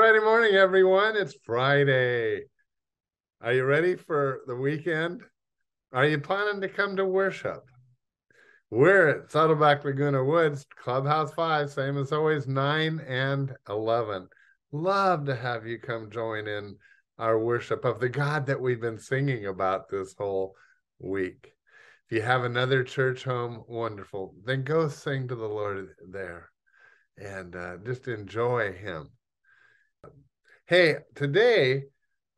Friday morning, everyone. It's Friday. Are you ready for the weekend? Are you planning to come to worship? We're at Saddleback Laguna Woods, Clubhouse 5, same as always, 9 and 11. Love to have you come join in our worship of the God that we've been singing about this whole week. If you have another church home, wonderful. Then go sing to the Lord there and uh, just enjoy Him. Hey, today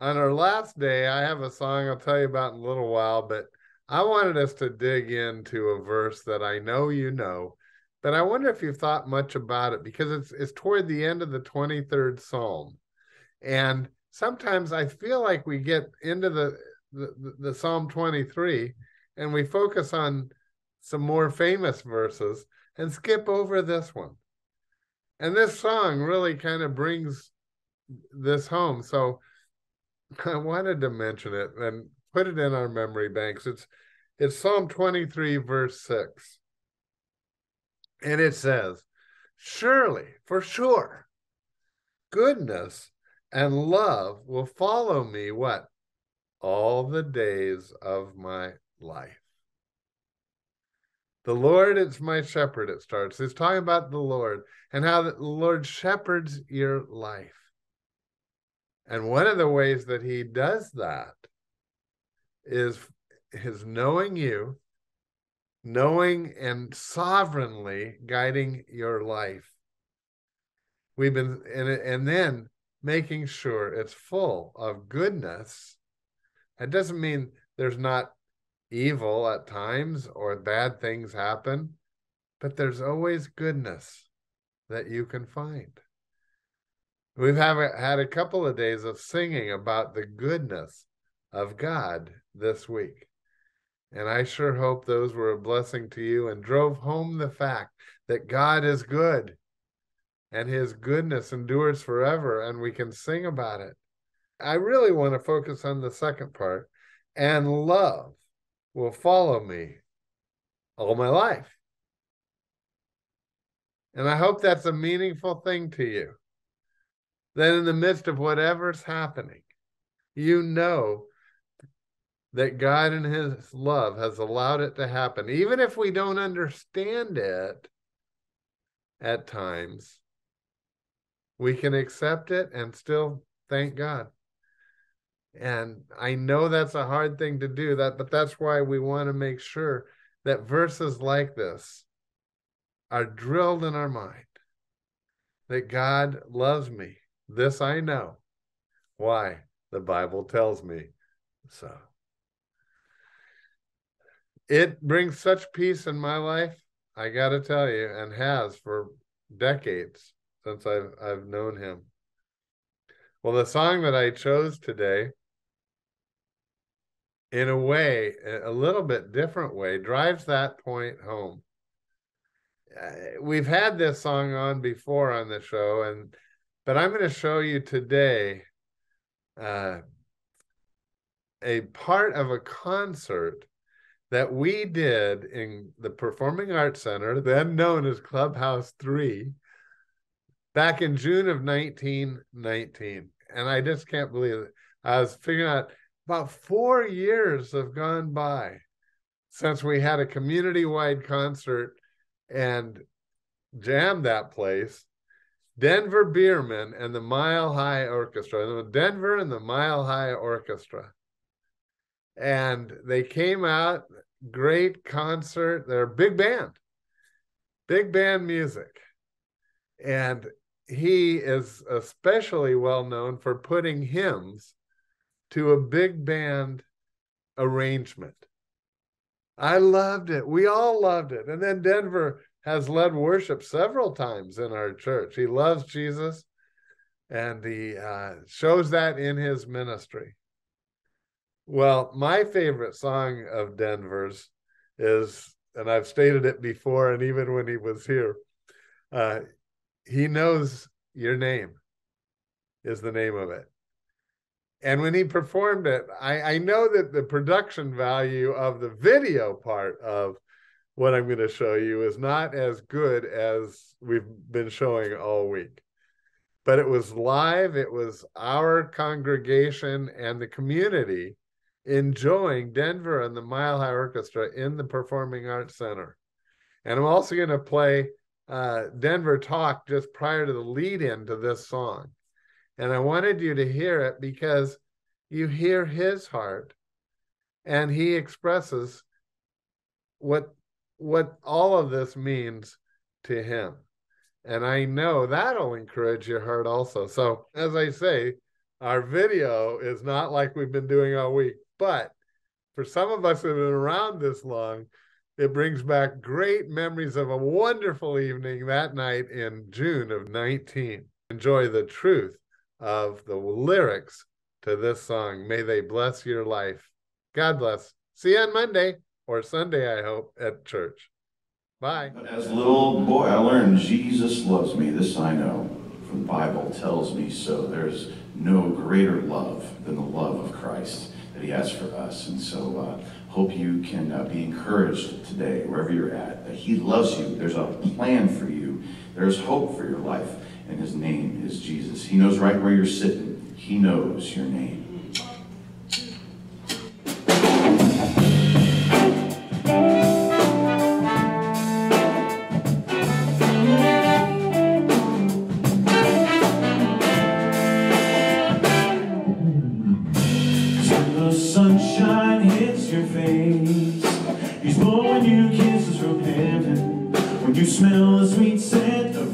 on our last day, I have a song I'll tell you about in a little while, but I wanted us to dig into a verse that I know you know, but I wonder if you've thought much about it because it's it's toward the end of the 23rd Psalm. And sometimes I feel like we get into the the, the Psalm 23 and we focus on some more famous verses and skip over this one. And this song really kind of brings this home. So I wanted to mention it and put it in our memory banks. It's it's Psalm 23, verse 6. And it says, Surely, for sure, goodness and love will follow me what? All the days of my life. The Lord is my shepherd, it starts. It's talking about the Lord and how the Lord shepherds your life. And one of the ways that he does that is his knowing you, knowing and sovereignly guiding your life. We've been and, and then making sure it's full of goodness. It doesn't mean there's not evil at times or bad things happen, but there's always goodness that you can find. We've have, had a couple of days of singing about the goodness of God this week. And I sure hope those were a blessing to you and drove home the fact that God is good and his goodness endures forever and we can sing about it. I really want to focus on the second part and love will follow me all my life. And I hope that's a meaningful thing to you. That in the midst of whatever's happening, you know that God in His love has allowed it to happen. Even if we don't understand it at times, we can accept it and still thank God. And I know that's a hard thing to do that, but that's why we want to make sure that verses like this are drilled in our mind. That God loves me. This I know. Why? The Bible tells me so. It brings such peace in my life, I got to tell you, and has for decades since I've I've known him. Well, the song that I chose today in a way, a little bit different way, drives that point home. Uh, we've had this song on before on the show, and but I'm going to show you today uh, a part of a concert that we did in the Performing Arts Center, then known as Clubhouse 3, back in June of 1919. And I just can't believe it. I was figuring out about four years have gone by since we had a community wide concert and jammed that place. Denver Bierman and the Mile High Orchestra, Denver and the Mile High Orchestra. And they came out, great concert. They're a big band, big band music. And he is especially well known for putting hymns to a big band arrangement. I loved it. We all loved it. And then Denver has led worship several times in our church. He loves Jesus and he uh, shows that in his ministry. Well, my favorite song of Denver's is, and I've stated it before, and even when he was here, uh, he knows your name is the name of it and when he performed it I, I know that the production value of the video part of what i'm going to show you is not as good as we've been showing all week but it was live. It was our congregation and the community enjoying Denver and the Mile High Orchestra in the Performing Arts Center. And I'm also going to play uh, Denver Talk just prior to the lead in to this song. And I wanted you to hear it because you hear his heart and he expresses what what all of this means to him. And I know that'll encourage your heart also. So, as I say, our video is not like we've been doing all week, but for some of us who have been around this long, it brings back great memories of a wonderful evening that night in June of 19. Enjoy the truth of the lyrics to this song. May they bless your life. God bless. See you on Monday or Sunday, I hope, at church. Bye. As a little boy, I learned Jesus loves me. This I know, from the Bible tells me so. There's no greater love than the love of Christ that he has for us. And so uh, hope you can uh, be encouraged today, wherever you're at, that he loves you. There's a plan for you. There's hope for your life. And his name is Jesus. He knows right where you're sitting. He knows your name.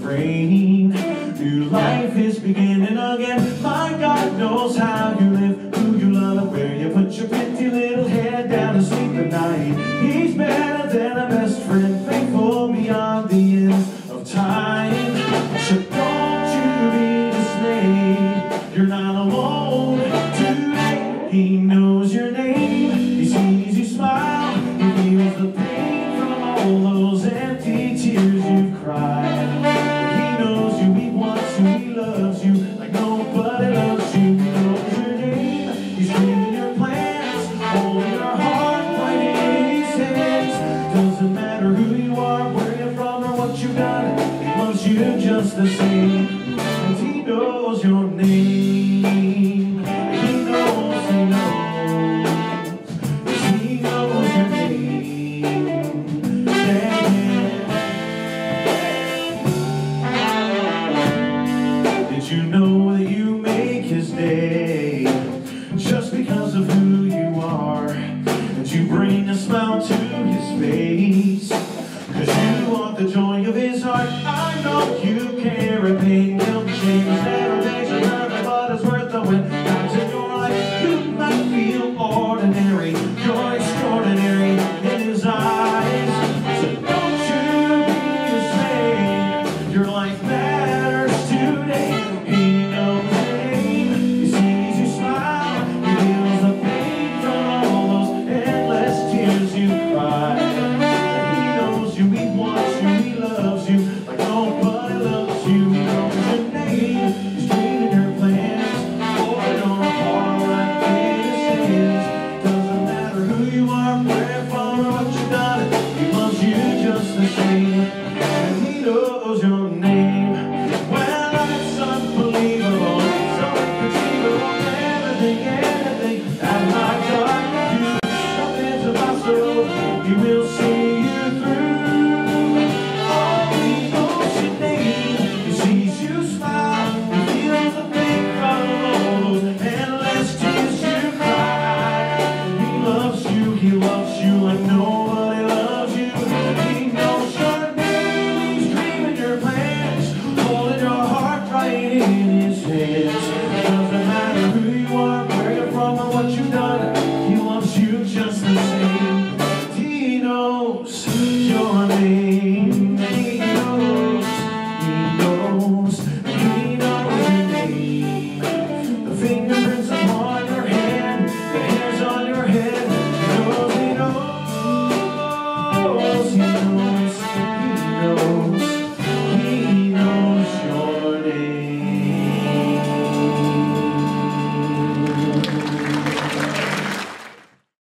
Scent of rain. New life is beginning again. My God knows how you live, who you love, where you put your pretty little head down to sleep at night. He's better than a best friend, faithful beyond the end of time. So don't you be dismayed, you're not alone. Thank you. caravan